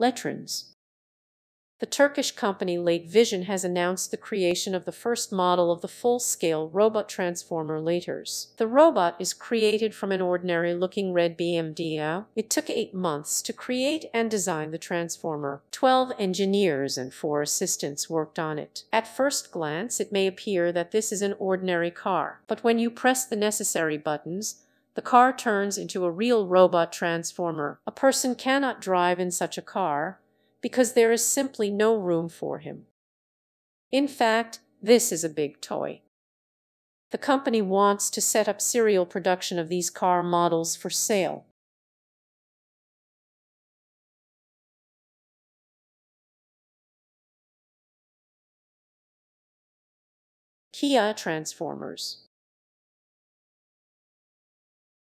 Letrons. The Turkish company Letvision has announced the creation of the first model of the full-scale robot transformer Letrons. The robot is created from an ordinary-looking red BMW. It took eight months to create and design the transformer. Twelve engineers and four assistants worked on it. At first glance it may appear that this is an ordinary car, but when you press the necessary buttons, the car turns into a real robot transformer. A person cannot drive in such a car because there is simply no room for him. In fact, this is a big toy. The company wants to set up serial production of these car models for sale. Kia Transformers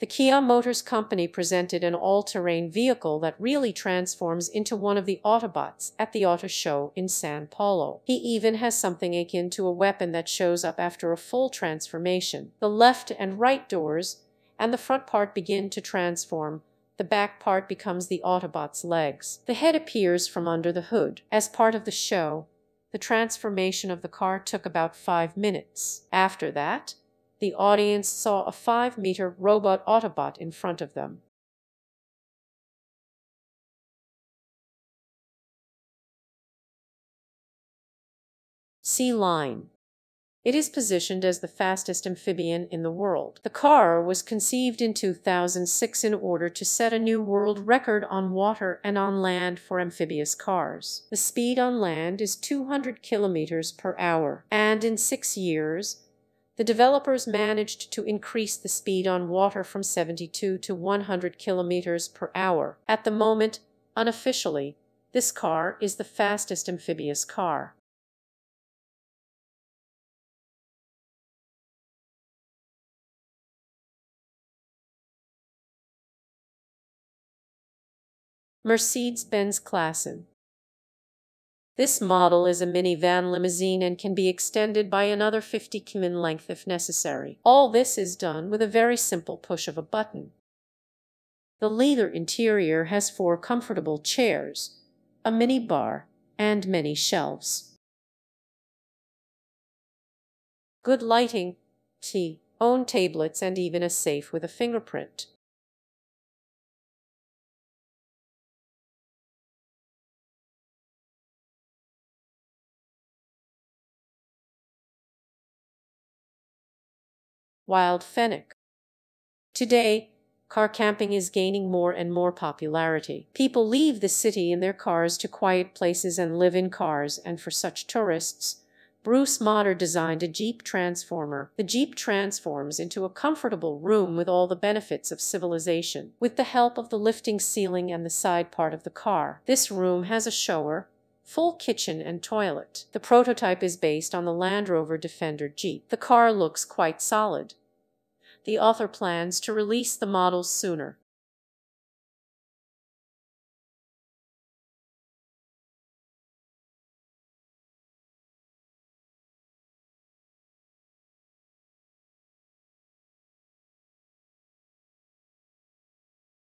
the Kia Motors company presented an all-terrain vehicle that really transforms into one of the Autobots at the Auto Show in San Paulo. He even has something akin to a weapon that shows up after a full transformation. The left and right doors and the front part begin to transform. The back part becomes the Autobot's legs. The head appears from under the hood. As part of the show, the transformation of the car took about five minutes. After that, the audience saw a five-meter robot Autobot in front of them. Sea Lion. It is positioned as the fastest amphibian in the world. The car was conceived in 2006 in order to set a new world record on water and on land for amphibious cars. The speed on land is 200 kilometers per hour, and in six years, the developers managed to increase the speed on water from 72 to 100 kilometers per hour. At the moment, unofficially, this car is the fastest amphibious car. Mercedes-Benz Klassen this model is a minivan limousine and can be extended by another 50 km length if necessary. All this is done with a very simple push of a button. The leather interior has four comfortable chairs, a mini bar, and many shelves. Good lighting, tea, own tablets and even a safe with a fingerprint. Wild fennec. Today, car camping is gaining more and more popularity. People leave the city in their cars to quiet places and live in cars, and for such tourists, Bruce Motter designed a Jeep Transformer. The Jeep transforms into a comfortable room with all the benefits of civilization. With the help of the lifting ceiling and the side part of the car, this room has a shower, full kitchen and toilet. The prototype is based on the Land Rover Defender Jeep. The car looks quite solid. The author plans to release the models sooner.